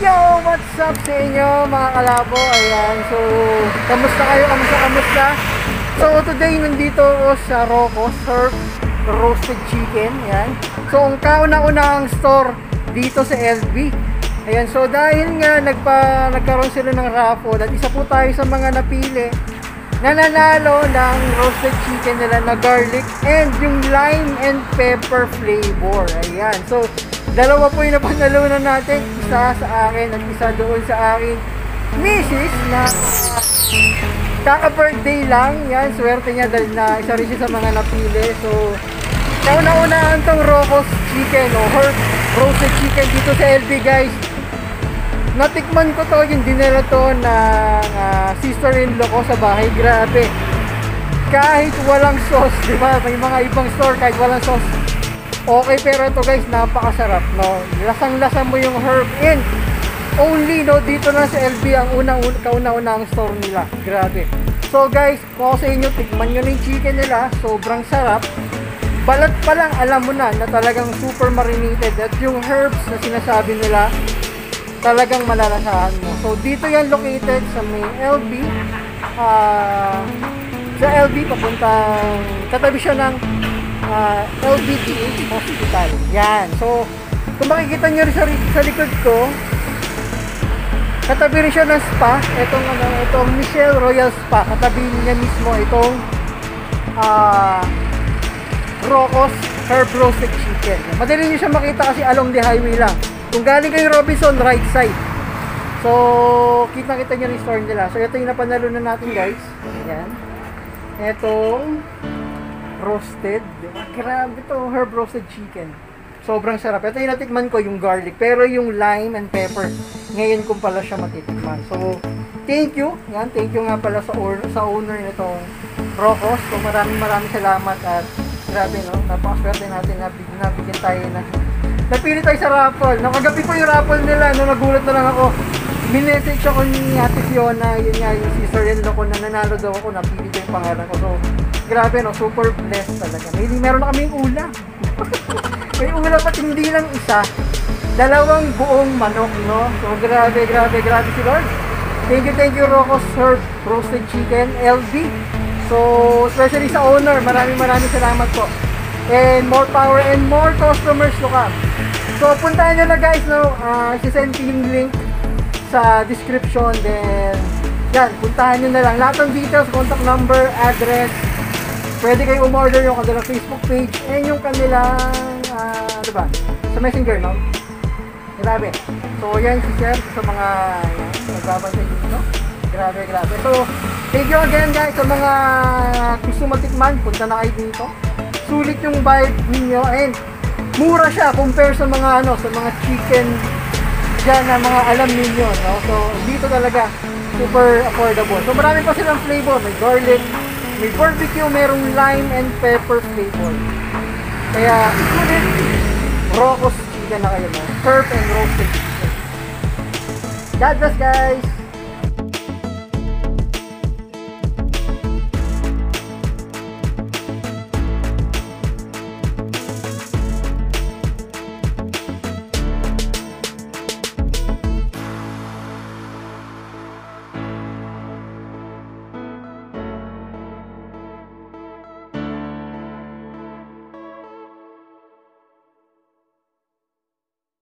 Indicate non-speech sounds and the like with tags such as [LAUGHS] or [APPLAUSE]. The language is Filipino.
Yo! What's up sa inyo mga kalabo? Ayan, so, kamusta kayo? Kamusta, kamusta? So, today nandito ako sa Rocco Surf Roasted Chicken. Ayan. So, ang kauna-unahang store dito sa LB. Ayan, so dahil nga nagpa, nagkaroon sila ng raffle at isa po tayo sa mga napili nananalo ng roasted chicken nila na garlic and yung lime and pepper flavor. Ayan. So, dalawa po yung napanalunan natin. Isa sa akin at isa doon sa akin. Mrs. na kaka-birthday lang. Yan, swerte niya dahil na isa rin siya sa mga napili. So, kauna-unahan tong Rocos chicken o herb roasted chicken dito sa LB guys. Natikman ko to yung dinala to ng uh, sister-in-law ko sa bahay. Grabe. Kahit walang sauce, di ba? Mga ibang store kahit walang sauce. Okay, pero ito guys, napakasarap, no? Lasang-lasa mo yung herb in. Only, no, dito na sa LB ang unang kauna-unang store nila. Grabe. So guys, kung sa inyo, tikman nyo yung chicken nila. Sobrang sarap. Balat pa lang, alam mo na na talagang super marinated. At yung herbs na sinasabi nila, talagang malalasahan mo. So, dito yan located sa may LB. Uh, sa LB, papuntang, katabi siya ng uh, LBDH Hospital. Yan. So, kung makikita nyo rin sa, sa likod ko, katabi rin siya ng spa. Itong, ano, itong Michelle Royal Spa. Katabi niya mismo itong uh, Rocos Herb Roasted Chicken. Madali nyo siya makita kasi along the highway lang. Kung galing kayo Robinson, right side. So, kita-kita nyo yung store nila. So, ito yung napanalo na natin guys. Ayan. Itong roasted. Diba? Grabe ito, herb roasted chicken. Sobrang sarap. Ito yung natikman ko, yung garlic. Pero yung lime and pepper, ngayon ko pala siya matitikman. So, thank you. Yan, thank you nga pala sa, or, sa owner nitong Rocos. So, maraming maraming salamat at grabe no, napakaswerte natin na nabigyan tayo na napili tayo sa raffle. No, kagabi po yung raffle nila, no, nagulat na lang ako. Minessage ako ni Ate Fiona, yun nga yung sister-in-law ko na nanalo daw ako, napili ko yung pangalan ko. So, grabe no, super blessed talaga. May, meron na kaming ulam. [LAUGHS] May ulam at hindi lang isa. Dalawang buong manok, no? So, grabe, grabe, grabe si Lord. Thank you, thank you, Rocco's Herb Roasted Chicken, LB. So, especially sa owner, maraming maraming salamat po. And more power and more customers to come. So, puntahan nyo na guys, no? Uh, sisend ko yung link sa description. Then, yan, puntahan nyo na lang. Lahat ng details, contact number, address. Pwede kayo umorder yung kanilang Facebook page and yung kanilang, uh, diba, sa messenger, no? Grabe. So, yan si Sir sa mga yan, nagbabantay dito, no? Grabe, grabe. So, thank you again guys sa mga gusto matikman. Punta na kayo dito. Sulit yung vibe ninyo and mura siya compare sa mga ano, sa mga chicken dyan na mga alam ninyo, no? So, dito talaga super affordable. So, marami pa silang flavor. May garlic, may barbecue, merong lime and pepper flavor. Kaya, sulit, Rocco's chicken na kayo, no? Surf and roasted chicken. God bless, guys!